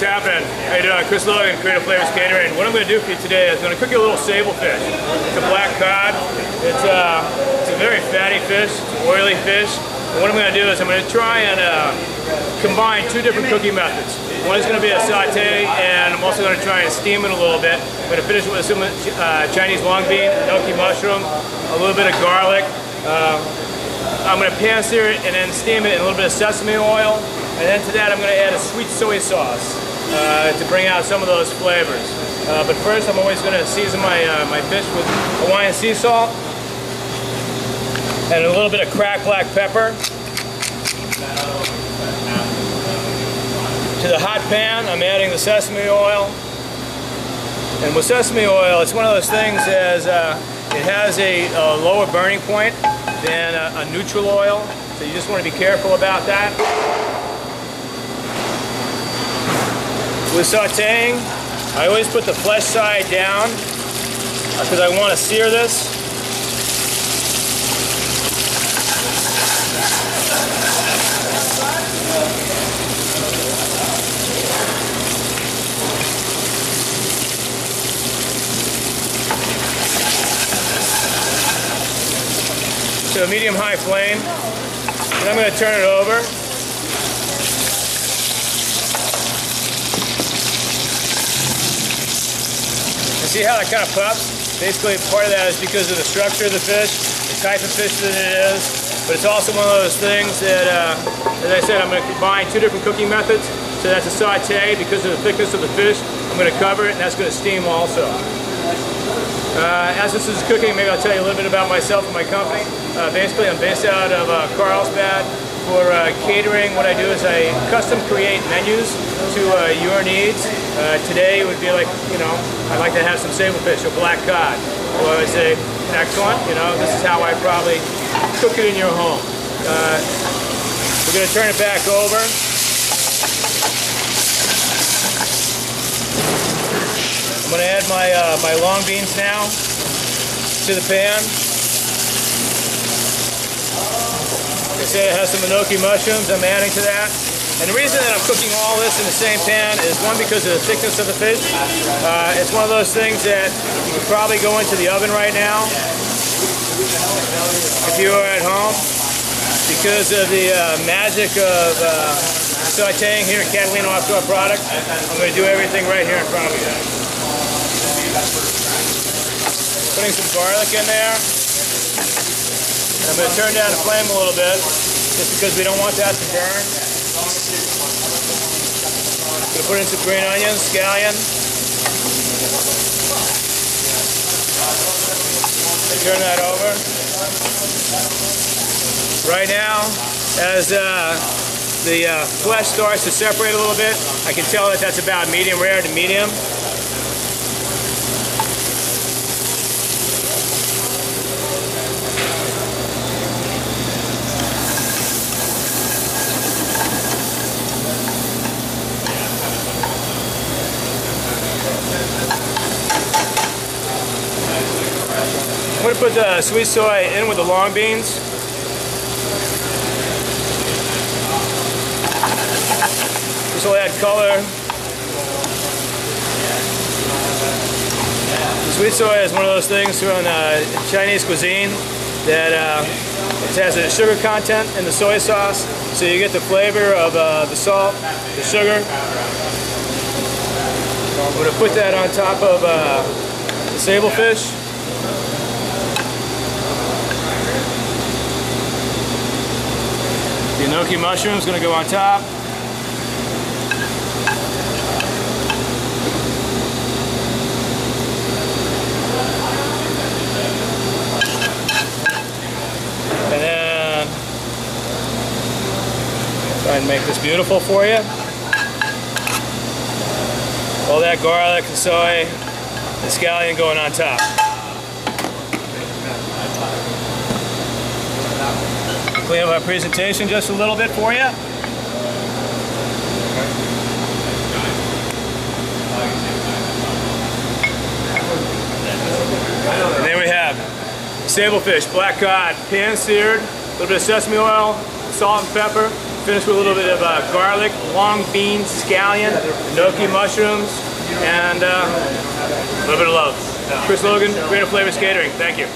what's happening? How you doing? Chris Logan, Creative Flavors Catering. What I'm going to do for you today is I'm going to cook you a little sable fish. It's a black cod. It's, uh, it's a very fatty fish. Oily fish. And what I'm going to do is I'm going to try and uh, combine two different cooking methods. One is going to be a saute, and I'm also going to try and steam it a little bit. I'm going to finish it with some uh, Chinese long bean, enoki mushroom, a little bit of garlic. Uh, I'm going to pan sear it and then steam it in a little bit of sesame oil. And then to that I'm going to add a sweet soy sauce uh, to bring out some of those flavors. Uh, but first I'm always going to season my, uh, my fish with Hawaiian sea salt and a little bit of cracked black pepper. To the hot pan I'm adding the sesame oil. And with sesame oil it's one of those things as uh, it has a, a, lower burning point than a, a neutral oil. So you just want to be careful about that. With sauteing, I always put the flesh side down uh, because I want to sear this. To a medium-high flame. And I'm going to turn it over. See how it kind of pops? Basically, part of that is because of the structure of the fish, the type of fish that it is, but it's also one of those things that, uh, as I said, I'm going to combine two different cooking methods. So that's a saute because of the thickness of the fish. I'm going to cover it, and that's going to steam also. Uh, as this is cooking, maybe I'll tell you a little bit about myself and my company. Uh, basically, I'm based out of uh, Carlsbad. For uh, catering, what I do is I custom create menus to uh, your needs. Uh, today would be like, you know, I'd like to have some sable fish or black cod. Or I say, excellent, you know, this is how I probably cook it in your home. Uh, we're going to turn it back over. I'm going to add my, uh, my long beans now to the pan. Say it has some enoki mushrooms. I'm adding to that. And the reason that I'm cooking all this in the same pan is one because of the thickness of the fish. Uh, it's one of those things that you could probably go into the oven right now if you are at home because of the uh, magic of uh, sauteing here at Catalina Offshore Product. I'm going to do everything right here in front of you. Putting some garlic in there. I'm going to turn down the flame a little bit, just because we don't want that to burn. I'm going to put in some green onions, scallion. turn that over. Right now, as uh, the uh, flesh starts to separate a little bit, I can tell that that's about medium rare to medium. Put the sweet soy in with the long beans. This will add color. Sweet soy is one of those things from uh, Chinese cuisine that uh, it has a sugar content in the soy sauce, so you get the flavor of uh, the salt, the sugar. I'm going to put that on top of uh, the sable fish. The enoki mushroom's going to go on top. And then try and make this beautiful for you. All that garlic and soy, the scallion going on top. Clean up our presentation just a little bit for you. And there we have sable fish, black cod, pan seared, a little bit of sesame oil, salt and pepper, Finish with a little bit of uh, garlic, long bean scallion, enoki mushrooms, and uh, a little bit of love. Chris Logan, Creative Flavors Catering. Thank you.